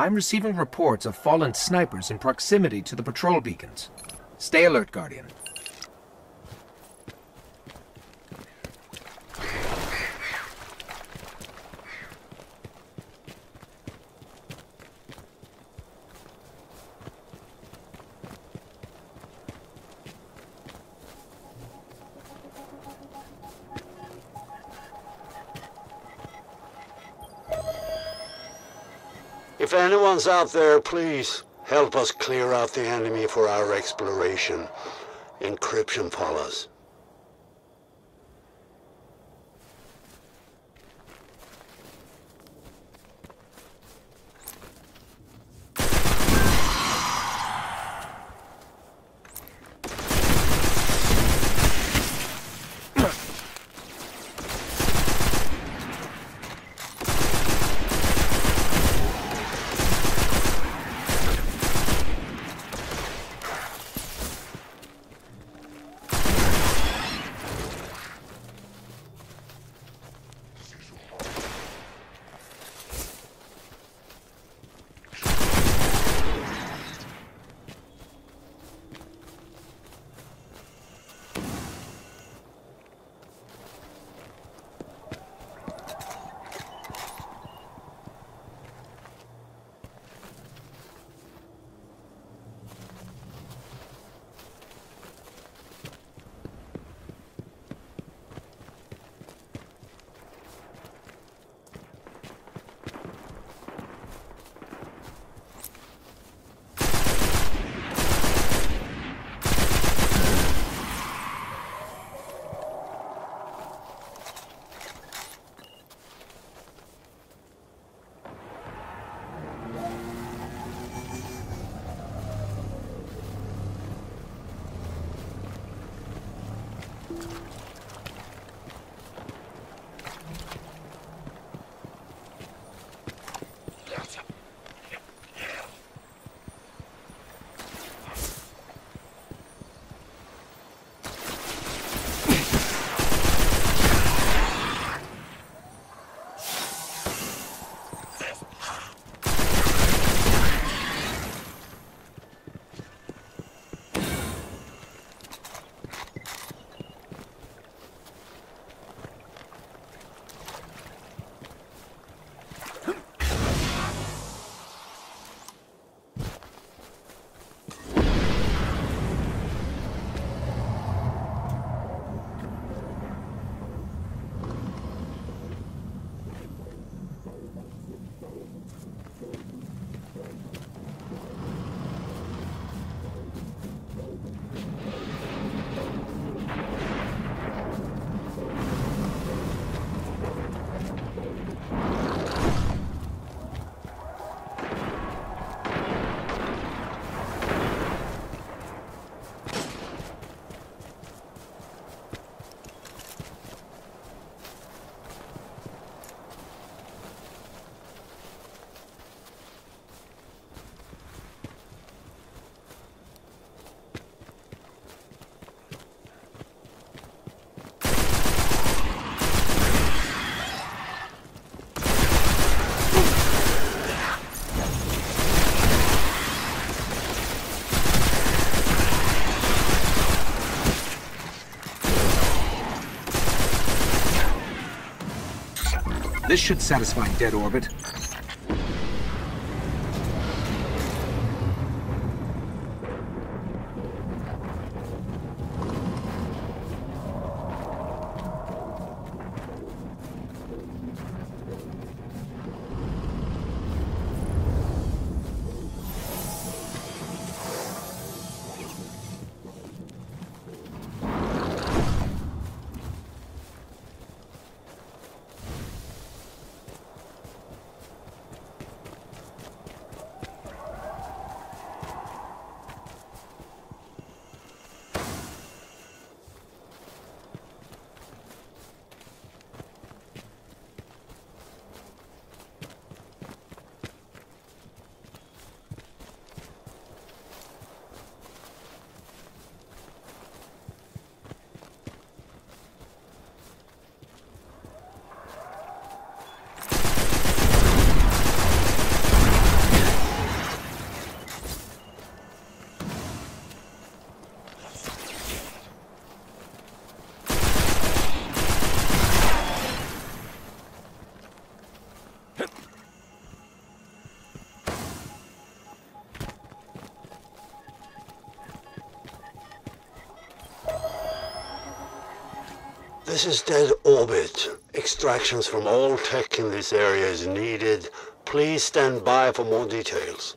I'm receiving reports of fallen snipers in proximity to the patrol beacons. Stay alert, Guardian. If anyone's out there, please help us clear out the enemy for our exploration. Encryption follows. This should satisfy dead orbit. This is Dead Orbit. Extractions from all tech in this area is needed. Please stand by for more details.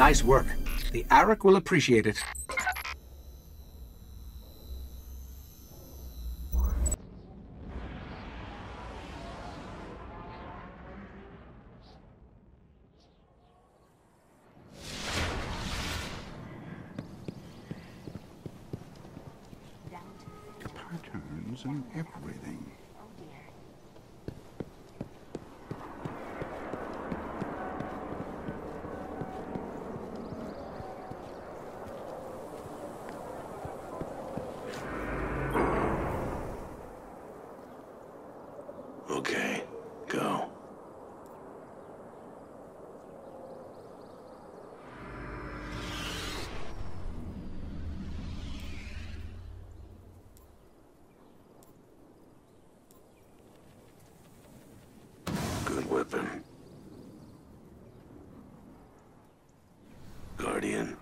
Nice work. The Arach will appreciate it. Good weapon. Guardian.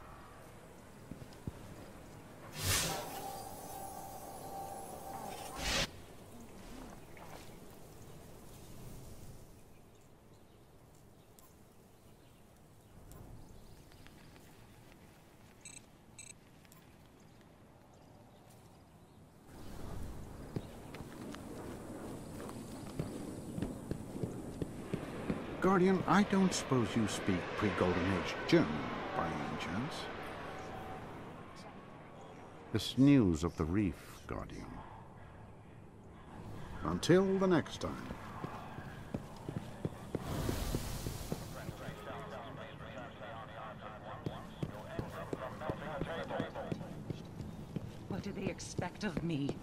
Guardian, I don't suppose you speak pre-Golden Age German, by any chance? This news of the reef, Guardian. Until the next time. What do they expect of me?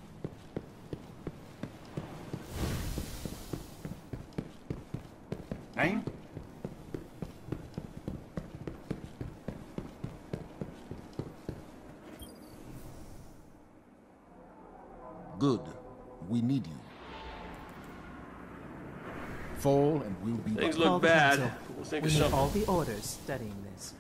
We'll be Things back. look bad. We'll think we of need something. all the orders studying this.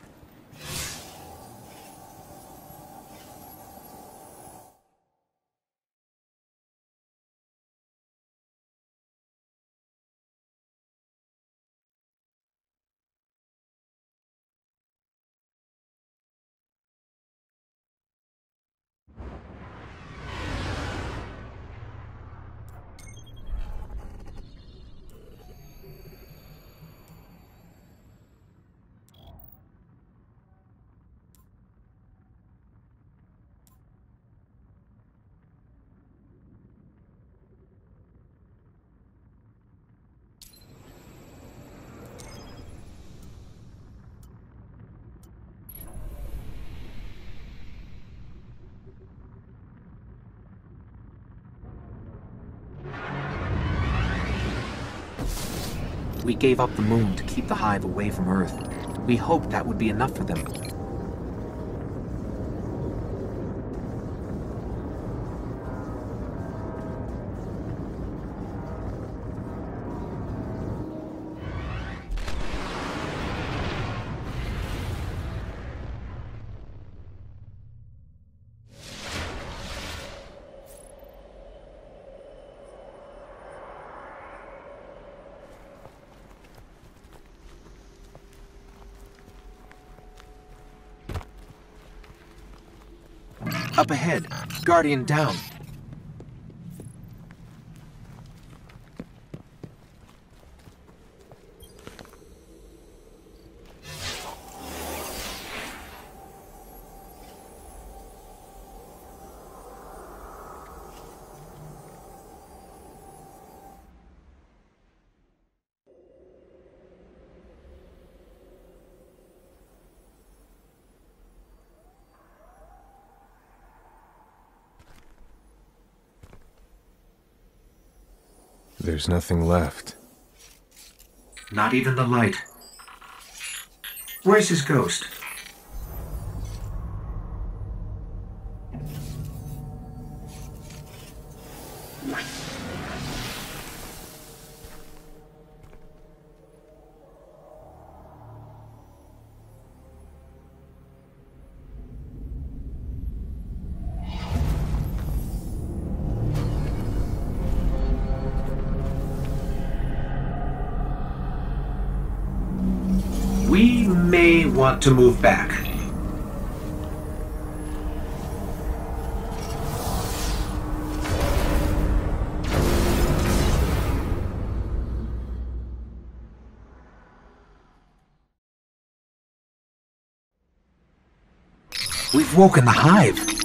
We gave up the moon to keep the Hive away from Earth. We hoped that would be enough for them. Up ahead. Guardian down. There's nothing left. Not even the light. Where's his ghost? May want to move back. We've woken the hive.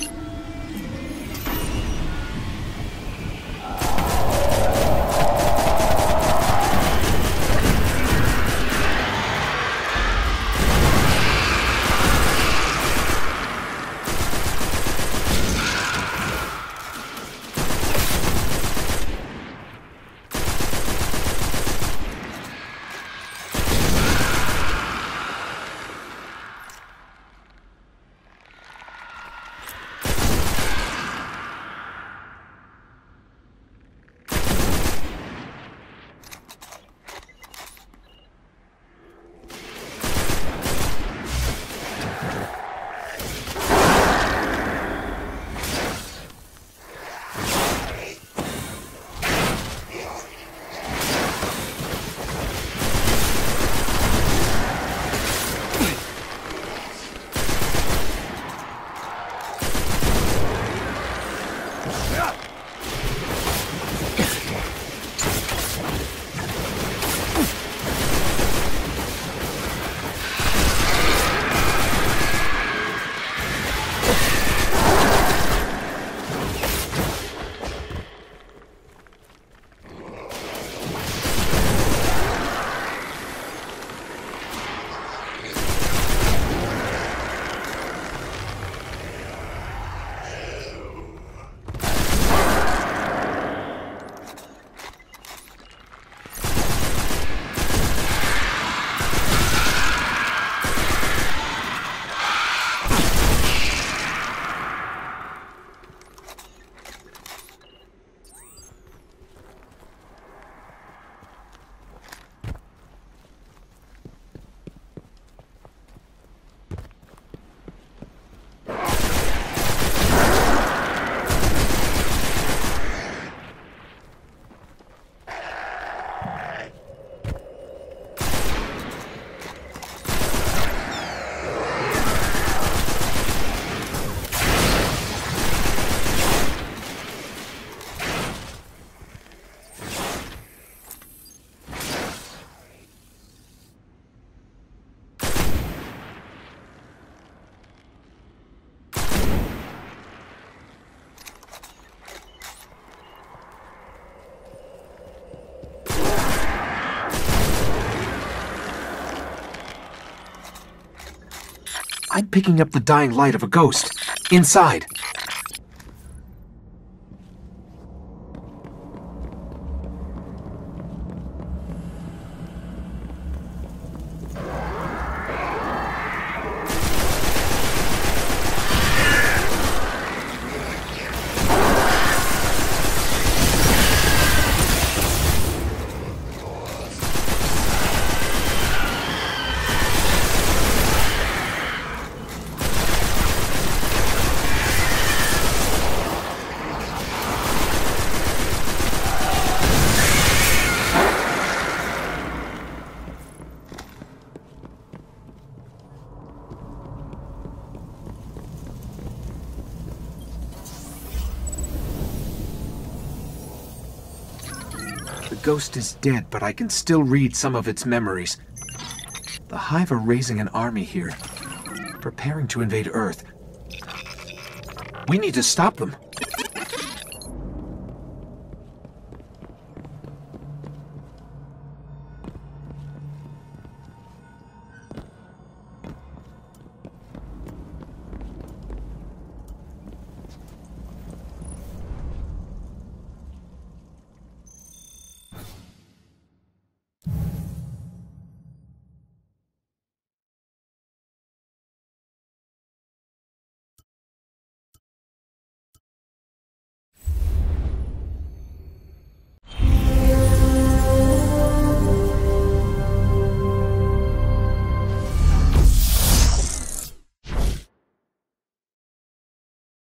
I'm picking up the dying light of a ghost. Inside. Ghost is dead, but I can still read some of its memories. The Hive are raising an army here, preparing to invade Earth. We need to stop them.